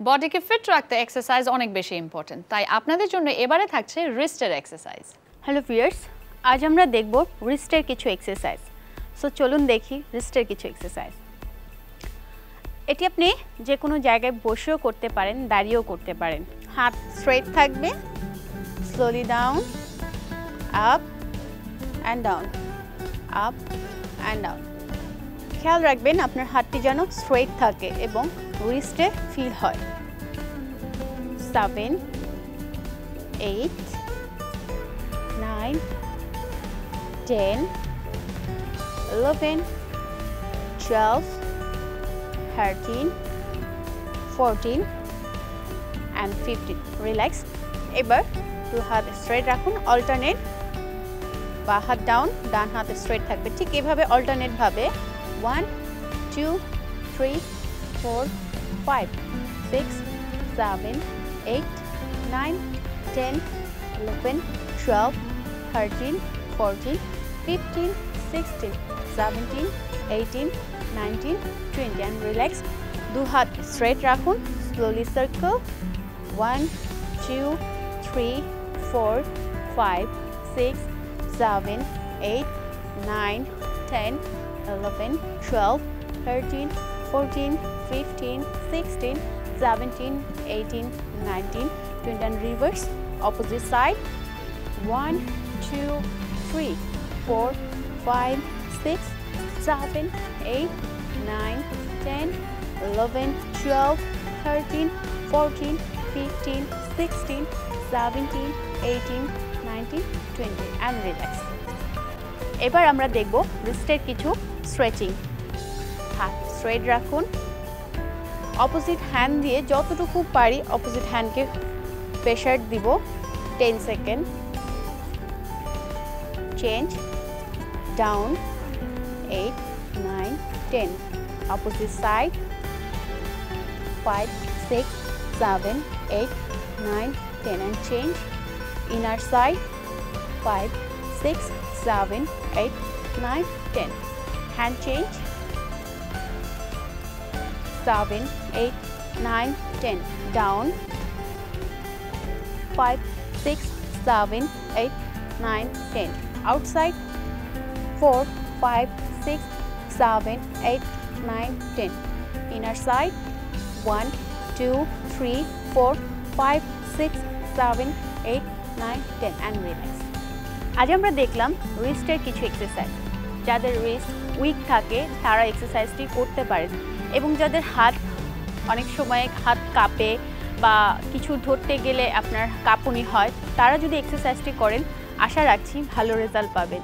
বডিকে fit রাখতে exercise অনেক বেশি ইম্পর্টেন্ট তাই আপনাদের জন্য এবারে থাকছে রিস্টের এক্সারসাইজ হ্যালো ভিউয়ার্স আজ আমরা দেখব রিস্টের কিছু এক্সারসাইজ সো চলুন দেখি রিস্টের কিছু এক্সারসাইজ এটি আপনি যে কোনো জায়গায় বসেও করতে পারেন, দাঁড়িয়েও করতে পারেন। হাত স্ট্রেট থাকবে slowly down up and down up and down খেয়াল রাখবেন, আপনার হাতটি যেন স্ট্রেট থাকে এবং রিস্টে ফিল হয়। Seven eight nine ten eleven twelve thirteen fourteen and fifteen relax এবার দু হাত স্ট্রেট রাখুন। অল্টারনেট বা হাত ডাউন ডান হাত স্ট্রেট থাকবে। ঠিক এভাবে অল্টারনেটভাবে 1, 2, 3, 4, 5, 6, 7, 8, 9, 10, 11, 12, 13, 14, 15, 16, 17, 18, 19, 20 and relax. Do hat straight rakun, slowly circle. 1, 2, 3, 4, 5, 6, 7, 8, 9, 10, 11, 12, 13, 14, 15, 16, 17, 18, 19, 20 and reverse, opposite side, 1, 2, 3, 4, 5, 6, 7, 8, 9, 10, 11, 12, 13, 14, 15, 16, 17, 18, 19, 20 and relax. এবার আমরা দেখব রিস্টের কিছু স্ট্রেচিং হাত স্ট্রেট রাখুন। অপোজিট হ্যান্ড দিয়ে যতটুকু পারি অপোজিট হ্যান্ডকে প্রেশার দিব ten second change down eight nine ten opposite side five six seven eight nine ten and change inner side five 6, 7, 8, 9, 10. Hand change. 7, 8, 9, 10. Down. 5, 6, 7, 8, 9, 10. Outside. 4, 5, 6, 7, 8, 9, 10. Inner side. 1, 2, 3, 4, 5, 6, 7, 8, 9, 10. And relax. আজ আমরা দেখলাম রিস্টের কিছু exercise যাদের wrist week থাকে, তারা এক্সারসাইজটি করতে পারে এবং যাদের হাত অনেক সময় হাত কাঁপে বা কিছু ধরতে গেলে আপনার কাঁপুনি হয়, তারা যদি এক্সারসাইজটি করেন, আশা রাখছি ভালো রেজাল্ট পাবেন।